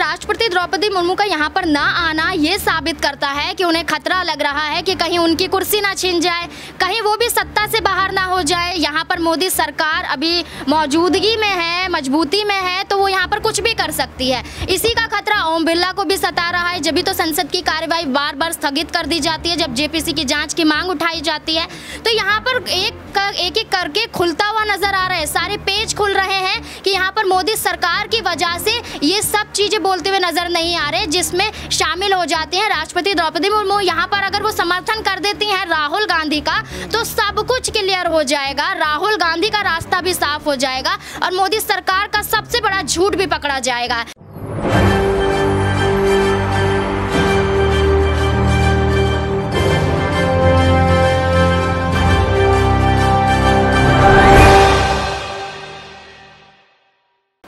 राष्ट्रपति द्रौपदी मुर्मू का यहाँ पर ना आना ये साबित करता है कि उन्हें खतरा लग रहा है कि कहीं उनकी कुर्सी ना छीन जाए, कहीं वो भी सत्ता से बाहर ना हो जाए। यहाँ पर मोदी सरकार अभी मौजूदगी में है, मजबूती में है तो वो यहाँ पर कुछ भी कर सकती है। इसी का खतरा ओम बिरला को भी सता रहा है। जब भी तो संसद की कार्यवाही बार बार स्थगित कर दी जाती है जब जेपीसी की जाँच की मांग उठाई जाती है। तो यहाँ पर एक एक एक करके खुलता हुआ नज़र आ रहा है। सारे पेज खुल रहे हैं कि यहाँ पर मोदी सरकार की वजह से ये सब चीज़ें बोलते हुए नज़र नहीं आ रहे, जिसमें शामिल हो जाते हैं राष्ट्रपति द्रौपदी मुर्मू। यहाँ पर अगर वो समर्थन कर देती हैं राहुल गांधी का तो सब कुछ क्लियर हो जाएगा। राहुल गांधी का रास्ता भी साफ़ हो जाएगा और मोदी सरकार का सबसे बड़ा झूठ भी पकड़ा जाएगा।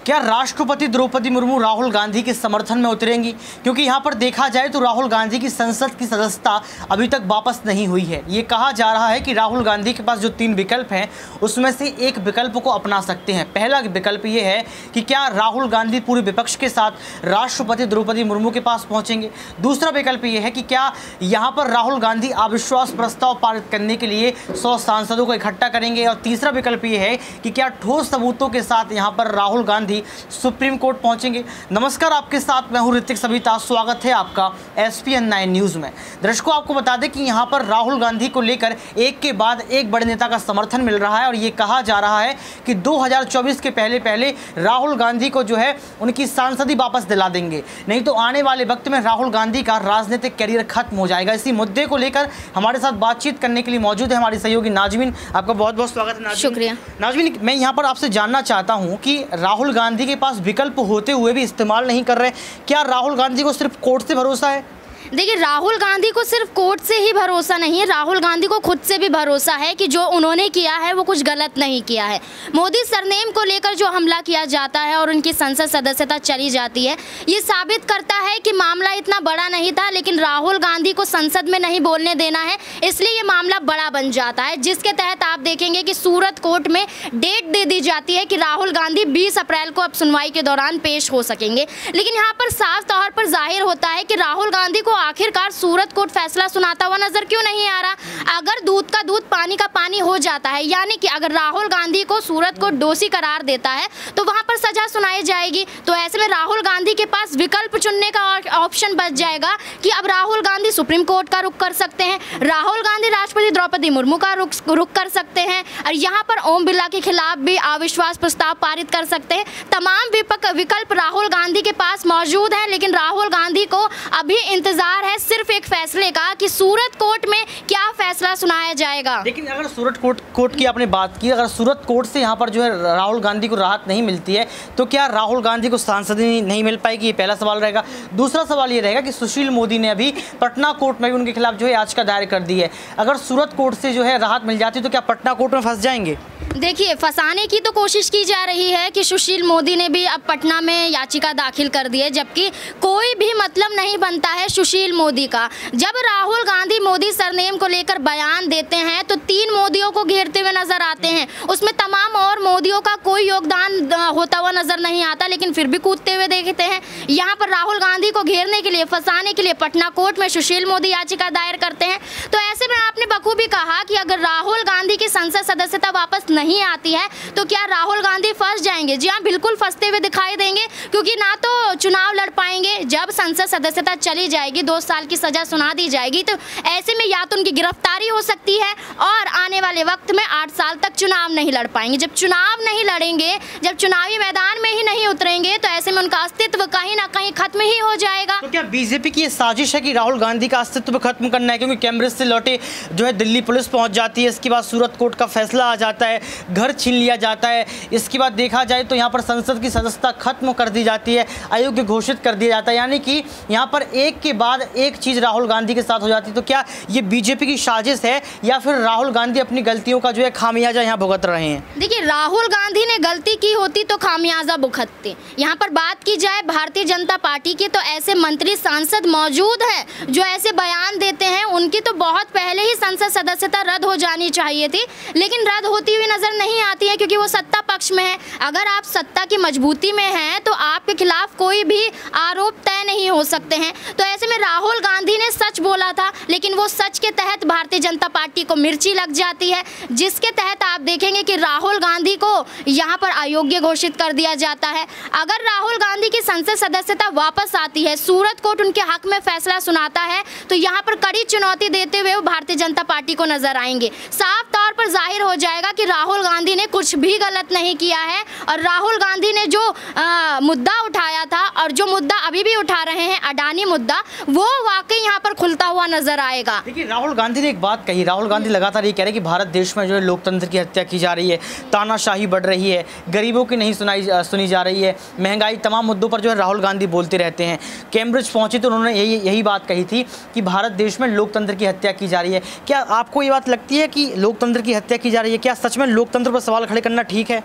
क्या राष्ट्रपति द्रौपदी मुर्मू राहुल गांधी के समर्थन में उतरेंगी? क्योंकि यहाँ पर देखा जाए तो राहुल गांधी की संसद की सदस्यता अभी तक वापस नहीं हुई है। ये कहा जा रहा है कि राहुल गांधी के पास जो तीन विकल्प हैं, उसमें से एक विकल्प को अपना सकते हैं। पहला विकल्प ये है कि क्या राहुल गांधी पूरे विपक्ष के साथ राष्ट्रपति द्रौपदी मुर्मू के पास पहुँचेंगे? दूसरा विकल्प ये है कि क्या यहाँ पर राहुल गांधी अविश्वास प्रस्ताव पारित करने के लिए सौ सांसदों को इकट्ठा करेंगे? और तीसरा विकल्प ये है कि क्या ठोस सबूतों के साथ यहाँ पर राहुल गांधी गांधी सुप्रीम कोर्ट पहुँचेंगे। नमस्कार आपके साथ मैं हूँ ऋतिक सविता। स्वागत है आपका S P N nine news में। दर्शकों आपको बता दें कि यहाँ पर राहुल गांधी को लेकर एक के बाद एक बड़े नेता का समर्थन मिल रहा है और ये कहा जा रहा है कि 2024 के पहले पहले राहुल गांधी को जो है उनकी सांसदी वापस दिला देंगे। नहीं तो आने वाले वक्त में राहुल गांधी का राजनीतिक करियर खत्म हो जाएगा। इसी मुद्दे को लेकर हमारे साथ बातचीत करने के लिए मौजूद है हमारी सहयोगी नाजमीन। आपका बहुत बहुत स्वागत है शुक्रिया। नाजमीन मैं यहाँ पर आपसे जानना चाहता हूँ कि राहुल गांधी के पास विकल्प होते हुए भी इस्तेमाल नहीं कर रहे। क्या राहुल गांधी को सिर्फ़ कोर्ट से भरोसा है? देखिए, राहुल गांधी को सिर्फ़ कोर्ट से ही भरोसा नहीं है, राहुल गांधी को खुद से भी भरोसा है कि जो उन्होंने किया है, वो कुछ गलत नहीं किया है। मोदी सरनेम को लेकर जो हमला किया जाता है और उनकी संसद सदस्यता चली जाती है, ये साबित करता है कि मामला इतना बड़ा नहीं था, लेकिन राहुल गांधी को संसद में नहीं बोलने देना है, इसलिए ये मामला बड़ा बन जाता है। जिसके तहत आप देखेंगे कि सूरत कोर्ट में डेट दे दी जाती है कि राहुल गांधी बीस अप्रैल को अब सुनवाई के दौरान पेश हो सकेंगे। लेकिन यहाँ पर साफ़ तौर पर ज़ाहिर होता है कि राहुल गांधी को आखिरकार सूरत कोर्ट फैसला सुनाता हुआ नज़र क्यों नहीं आ रहा? अगर दूध का दूध पानी का पानी हो जाता है। यानी कि अगर राहुल गांधी को सूरत को दोषी करार देता है तो वहाँ पर सजा सुनाई जाएगी। तो ऐसे में राहुल गांधी के पास विकल्प चुनने का ऑप्शन बच जाएगा कि अब राहुल गांधी सुप्रीम कोर्ट का रुख कर सकते हैं, राहुल गांधी, राष्ट्रपति द्रौपदी मुर्मू का रुख रुख कर सकते हैं, और यहाँ पर ओम बिरला के खिलाफ भी अविश्वास प्रस्ताव पारित कर सकते हैं। तमाम विकल्प राहुल गांधी के पास मौजूद है, लेकिन राहुल गांधी को अभी इंतज़ार है सिर्फ़ एक फैसले का कि सूरत कोर्ट में क्या फैसला सुनाया जाएगा। लेकिन अगर सूरत कोर्ट कोर्ट की आपने बात की, अगर सूरत कोर्ट से यहाँ पर जो है राहुल गांधी को राहत नहीं मिलती है तो क्या राहुल गांधी को सांसद नहीं मिल पाएगी? ये पहला सवाल रहेगा। दूसरा सवाल ये रहेगा कि सुशील मोदी ने अभी पटना कोर्ट में भी उनके खिलाफ जो है याचिका दायर कर दी है। अगर सूरत कोर्ट से जो है राहत मिल जाती है तो क्या पटना कोर्ट में फंस जाएँगे? देखिए, फंसाने की तो कोशिश की जा रही है कि सुशील मोदी ने भी अब पटना में याचिका दाखिल कर दी है, जबकि कोई भी मतलब नहीं बनता है सुशील मोदी का। जब राहुल गांधी मोदी सरनेम को लेकर बयान देते हैं तो तीन मोदियों को घेरते हुए नज़र आते हैं। उसमें तमाम और मोदियों का कोई योगदान होता हुआ नज़र नहीं आता, लेकिन फिर भी कूदते हुए देखते हैं। यहाँ पर राहुल गांधी को घेरने के लिए, फंसाने के लिए पटना कोर्ट में सुशील मोदी याचिका दायर करते हैं। तो ऐसे में आपने बखूबी कहा कि अगर राहुल गांधी की संसद सदस्यता वापस नहीं आती है तो क्या राहुल गांधी फंस जाएँगे? जी हाँ बिल्कुल फंसते हुए दिखाई देंगे, क्योंकि ना तो चुनाव लड़ पाएँगे, जब संसद सदस्यता चली जाएगी, दो साल की सजा सुना दी जाएगी तो ऐसे में या तो उनकी गिरफ्तारी हो सकती है, और आने वाले वक्त में आठ साल तक चुनाव नहीं लड़ पाएँगे। जब चुनाव नहीं लड़ेंगे, जब चुनावी मैदान में ही नहीं उतरेंगे तो ऐसे में उनका अस्तित्व कहीं ना कहीं खत्म ही हो जाएगा। तो क्या बीजेपी की साजिश है कि राहुल गांधी का अस्तित्व खत्म करना है? क्योंकि कैमरे से लौटे जो है दिल्ली पुलिस पहुँच जाती है, इसके बाद सूरत कोर्ट का फैसला आ जाता है। घर छीन लिया जाता है। इसके बाद देखा जाए तो यहाँ पर संसद की सदस्यता खत्म कर दी जाती है अयोग्य घोषित कर दिया जाता है। यानी कि यहाँ पर एक के बाद एक चीज़ राहुल गांधी के साथ हो जाती है। तो क्या ये बीजेपी की साजिश है या फिर राहुल गांधी अपनी गलतियों का जो है खामियाजा यहाँ भुगत रहे हैं? देखिए, राहुल गांधी ने गलती की होती तो खामियाजा भुगतते। यहाँ पर बात की जाए भारतीय जनता पार्टी की तो ऐसे मंत्री सांसद मौजूद है जो ऐसे बयान देते हैं, उनकी तो बहुत पहले ही संसद सदस्यता रद्द हो जानी चाहिए थी, लेकिन रद्द होती हुई नज़र नज़र नहीं आती है क्योंकि वो सत्ता पक्ष में है। अगर आप सत्ता की मजबूती में हैं तो आपके खिलाफ कोई भी आरोप तय नहीं हो सकते हैं। तो ऐसे में राहुल गांधी ने सच बोला था, लेकिन वो सच के तहत भारतीय जनता पार्टी को मिर्ची लग जाती है, जिसके तहत आप देखेंगे कि राहुल गांधी को यहाँ पर अयोग्य घोषित कर दिया जाता है। अगर राहुल गांधी की संसद सदस्यता वापस आती है, सूरत कोर्ट उनके हक में फैसला सुनाता है तो यहाँ पर कड़ी चुनौती देते हुए वो भारतीय जनता पार्टी को नज़र आएँगे। साफ़ तौर पर ज़ाहिर हो जाएगा कि राहुल गांधी ने कुछ भी गलत नहीं किया है और राहुल गांधी ने जो आ, मुद्दा उठाया था और जो मुद्दा अभी भी उठा रहे हैं अडानी मुद्दा वो वाकई यहाँ पर खुलता हुआ नज़र आएगा। देखिए राहुल गांधी ने एक बात कही। राहुल गांधी लगातार ये कह रहे हैं कि भारत देश में जो है लोकतंत्र की हत्या की जा रही है तानाशाही बढ़ रही है गरीबों की नहीं सुनाई सुनी जा रही है महँगाई तमाम मुद्दों पर जो है राहुल गांधी बोलते रहते हैं। कैम्ब्रिज पहुँचे तो उन्होंने यही यही बात कही थी कि भारत देश में लोकतंत्र की हत्या की जा रही है। क्या आपको ये बात लगती है कि लोकतंत्र की हत्या की जा रही है? क्या सच में लोकतंत्र पर सवाल खड़े करना ठीक है?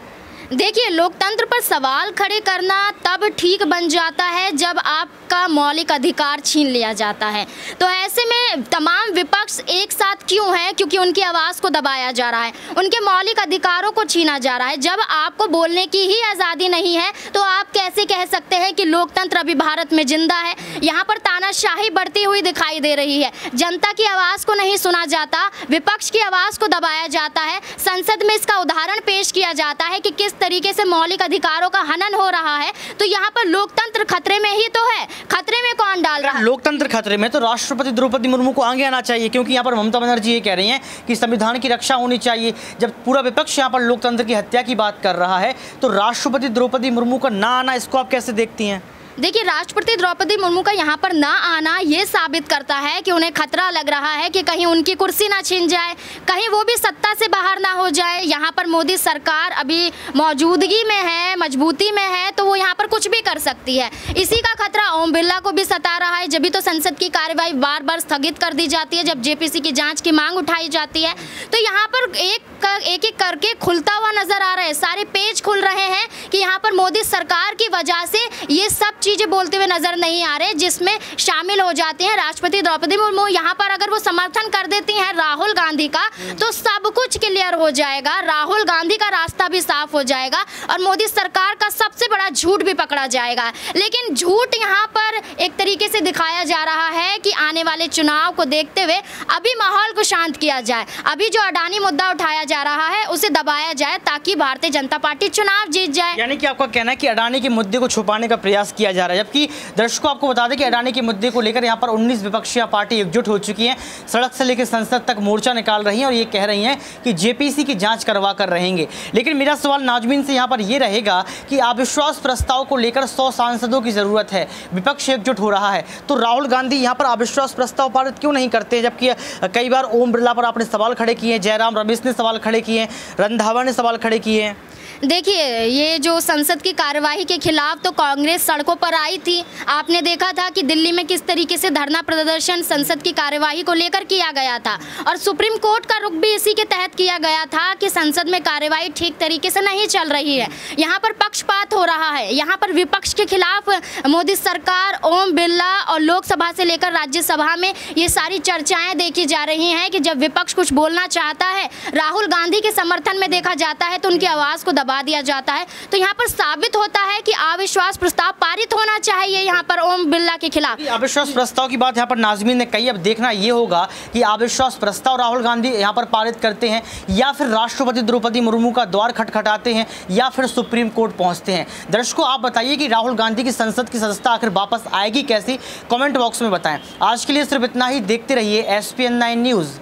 देखिए, लोकतंत्र पर सवाल खड़े करना तब ठीक बन जाता है जब आपका मौलिक अधिकार छीन लिया जाता है। तो ऐसे में तमाम विपक्ष एक साथ क्यों है? क्योंकि उनकी आवाज़ को दबाया जा रहा है। उनके मौलिक अधिकारों को छीना जा रहा है। जब आपको बोलने की ही आज़ादी नहीं है तो आप कैसे कह सकते हैं कि लोकतंत्र अभी भारत में ज़िंदा है? यहाँ पर तानाशाही बढ़ती हुई दिखाई दे रही है। जनता की आवाज़ को नहीं सुना जाता, विपक्ष की आवाज़ को दबाया जाता है। संसद में इसका उदाहरण पेश किया जाता है कि किस तरीके से मौलिक अधिकारों का हनन हो रहा है तो यहाँ पर लोकतंत्र खतरे में ही तो है। खतरे में कौन डाल रहा है? लोकतंत्र खतरे में तो राष्ट्रपति द्रौपदी मुर्मू को आगे आना चाहिए, क्योंकि यहाँ पर ममता बनर्जी ये कह रही हैं कि संविधान की रक्षा होनी चाहिए। जब पूरा विपक्ष यहाँ पर लोकतंत्र की हत्या की बात कर रहा है तो राष्ट्रपति द्रौपदी मुर्मू का ना आना, इसको आप कैसे देखती हैं? देखिए राष्ट्रपति द्रौपदी मुर्मू का यहाँ पर ना आना ये साबित करता है कि उन्हें खतरा लग रहा है कि कहीं उनकी कुर्सी ना छीन जाए कहीं वो भी सत्ता से बाहर ना हो जाए। यहाँ पर मोदी सरकार अभी मौजूदगी में है मजबूती में है तो वो यहाँ पर कुछ भी कर सकती है। इसी का खतरा ओम बिरला को भी सता रहा है। जब भी तो संसद की कार्यवाही बार बार स्थगित कर दी जाती है जब जेपीसी की जाँच की मांग उठाई जाती है तो यहाँ पर एक कर, एक एक करके खुलता हुआ नज़र आ रहा है। सारे पेज खुल रहे हैं कि यहाँ पर मोदी सरकार की वजह से ये सब चीज़ें बोलते हुए नज़र नहीं आ रहे, जिसमें शामिल हो जाते हैं राष्ट्रपति द्रौपदी मुर्मू। यहाँ पर अगर वो समर्थन कर देती हैं राहुल गांधी का तो सब कुछ क्लियर हो जाएगा। राहुल गांधी का रास्ता भी साफ़ हो जाएगा और मोदी सरकार का सबसे बड़ा झूठ भी पकड़ा जाएगा। लेकिन झूठ यहाँ पर एक तरीके से दिखाया जा रहा है कि आने वाले चुनाव को देखते हुए अभी माहौल को शांत किया जाए। अभी जो अडानी मुद्दा उठाया जा रहा है, उसे दबाया जाए ताकि भारतीय जनता पार्टी चुनाव जीत जाए। यानी कि आपका कहना है कि अडानी के मुद्दे को छुपाने का प्रयास किया जा रहा है। जबकि दर्शकों, आपको बता दें कि अडानी के मुद्दे को लेकर यहाँ पर 19 विपक्षी पार्टी एकजुट हो चुकी है। सड़क से लेकर संसद तक मोर्चा निकाल रही है और ये कह रही हैं कि जेपीसी की जाँच करवा कर रहेंगे। लेकिन मेरा सवाल नाजमीन से यहाँ पर यह रहेगा कि अविश्वास प्रस्ताव को लेकर सौ सांसदों की ज़रूरत है। विपक्ष एकजुट हो रहा है। तो राहुल गांधी यहाँ पर अविश्वास प्रस्ताव पारित क्यों नहीं करते? जबकि कई बार ओम बिरला पर आपने सवाल खड़े किए हैं, जयराम रमेश ने सवाल खड़े किए हैं, रंधावा ने सवाल खड़े किए हैं। देखिए, ये जो संसद की कार्यवाही के खिलाफ तो कांग्रेस सड़कों पर आई थी। आपने देखा था कि दिल्ली में किस तरीके से धरना प्रदर्शन संसद की कार्यवाही को लेकर किया गया था और सुप्रीम कोर्ट का रुख भी इसी के तहत किया गया था कि संसद में कार्यवाही ठीक तरीके से नहीं चल रही है। यहाँ पर पक्षपात हो रहा है। यहाँ पर विपक्ष के खिलाफ मोदी सरकार, ओम बिरला और लोकसभा से लेकर राज्यसभा में ये सारी चर्चाएँ देखी जा रही हैं कि जब विपक्ष कुछ बोलना चाहता है, राहुल गांधी के समर्थन में देखा जाता है तो उनकी आवाज़ को दबा दिया जाता है। तो यहाँ पर साबित होता है कि अविश्वास प्रस्ताव पारित होना चाहिए यहाँ पर ओम बिरला के खिलाफ। अविश्वास प्रस्ताव की बात यहाँ पर नाजमीन ने कही। अब देखना ये होगा कि अविश्वास प्रस्ताव राहुल गांधी यहाँ पर पारित करते हैं या फिर राष्ट्रपति द्रौपदी मुर्मू का द्वार खटखटाते हैं या फिर सुप्रीम कोर्ट पहुँचते हैं। दर्शकों, आप बताइए कि राहुल गांधी की संसद की सदस्यता आखिर वापस आएगी कैसी? कॉमेंट बॉक्स में बताएँ। आज के लिए सिर्फ़ इतना ही। देखते रहिए एस पी न्यूज़।